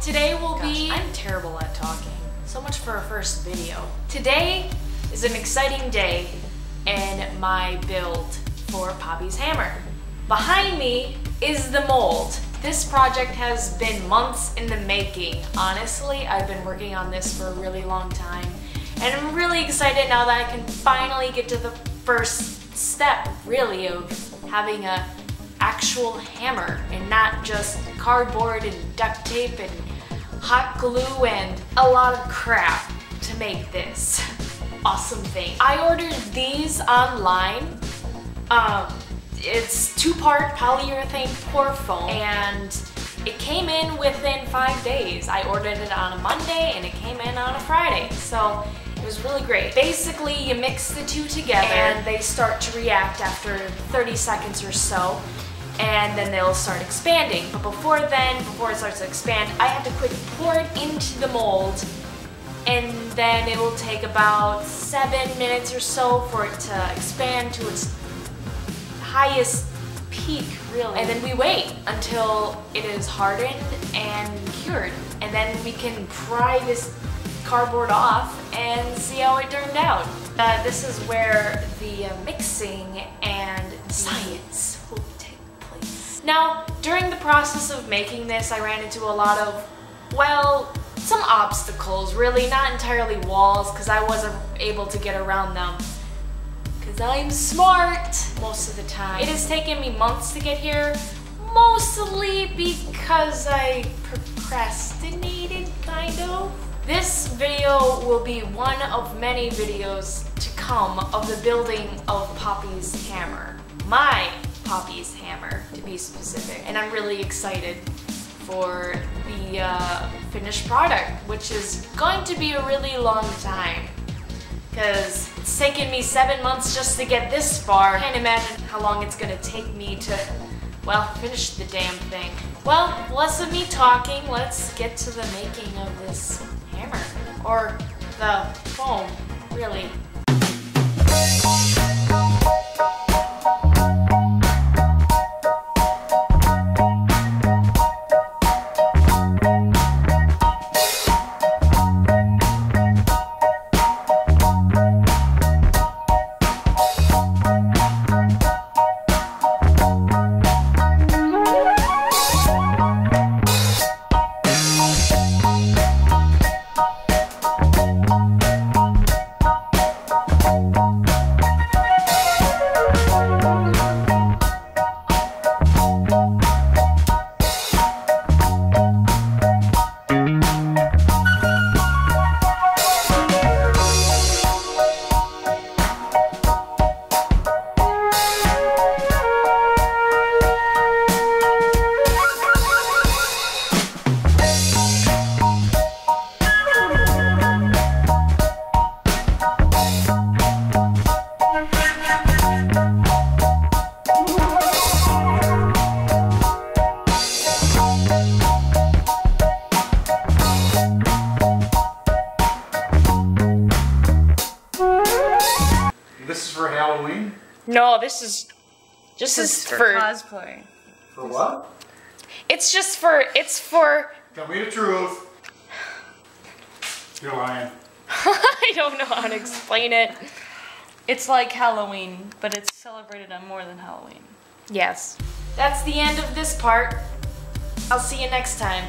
today will Gosh, be. I'm terrible at talking. So much for a first video. Today is an exciting day in my build for Poppy's Hammer. Behind me is the mold. This project has been months in the making. Honestly, I've been working on this for a really long time. And I'm really excited now that I can finally get to the first step, really, of having a actual hammer and not just cardboard and duct tape and hot glue and a lot of crap to make this awesome thing. I ordered these online. Um, it's two-part polyurethane pour foam and it came in within five days. I ordered it on a Monday and it came in on a Friday. So it was really great. Basically, you mix the two together and they start to react after 30 seconds or so and then they'll start expanding. But before then, before it starts to expand, I have to quick pour it into the mold and then it will take about seven minutes or so for it to expand to its highest peak, really. And then we wait until it is hardened and cured. And then we can pry this cardboard off and see how it turned out. Uh, this is where the mixing and science. Now, during the process of making this, I ran into a lot of, well, some obstacles, really, not entirely walls, because I wasn't able to get around them. Because I'm smart most of the time. It has taken me months to get here, mostly because I procrastinated, kind of. This video will be one of many videos to come of the building of Poppy's hammer. My Poppy's hammer, to be specific. And I'm really excited for the uh, finished product, which is going to be a really long time. Because it's taken me seven months just to get this far. I can't imagine how long it's gonna take me to, well, finish the damn thing. Well, less of me talking, let's get to the making of this hammer. Or the foam, really. No, this is just This is for cosplay. For what? It's just for, it's for, Tell me the truth. You're lying. I don't know how to explain it. It's like Halloween, but it's celebrated on more than Halloween. Yes. That's the end of this part. I'll see you next time.